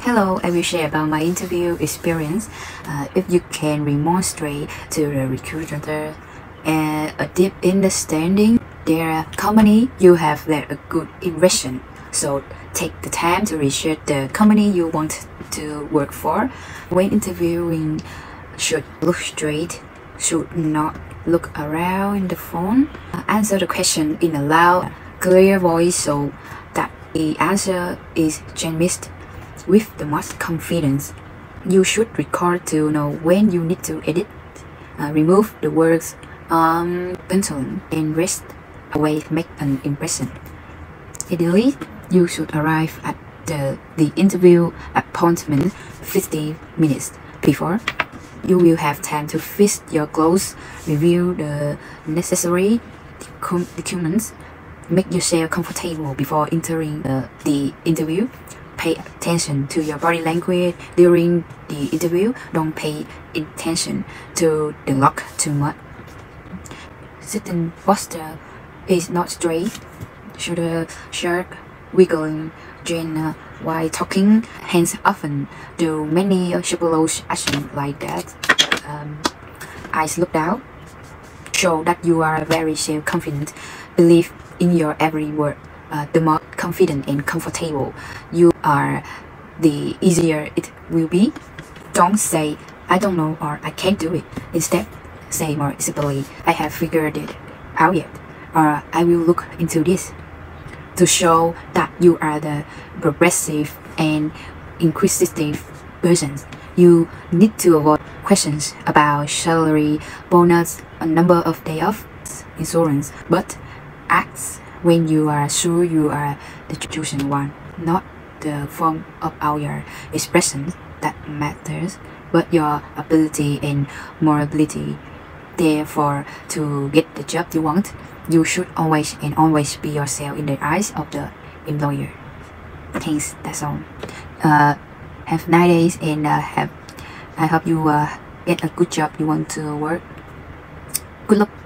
Hello, I will share about my interview experience. Uh, if you can demonstrate to the recruiter and a deep understanding their company, you have left a good impression. So take the time to research the company you want to work for. When interviewing, should look straight, should not look around in the phone. Uh, answer the question in a loud, clear voice so that the answer is genuine with the most confidence. You should record to know when you need to edit, uh, remove the words um, pencil and rest away make an impression. Ideally, you should arrive at the, the interview appointment 50 minutes before. You will have time to fix your clothes, review the necessary documents, make yourself comfortable before entering the, the interview pay attention to your body language during the interview. Don't pay attention to the look too much. Sitting posture is not straight. Shoulder sharp, wiggling, gin while talking. Hands often do many shallow actions like that. Um, eyes look down. Show that you are very self-confident. Believe in your every word. Uh, the more confident and comfortable you are, the easier it will be. Don't say, I don't know or I can't do it. Instead, say more simply, I have figured it out yet, or I will look into this. To show that you are the progressive and inquisitive person, you need to avoid questions about salary, bonus, a number of day off, insurance, but ask when you are sure you are the chosen one, not the form of our expression that matters, but your ability and morality. Therefore, to get the job you want, you should always and always be yourself in the eyes of the employer. Thanks, that's all. Uh, have nice days and uh, have I hope you uh, get a good job you want to work. Good luck.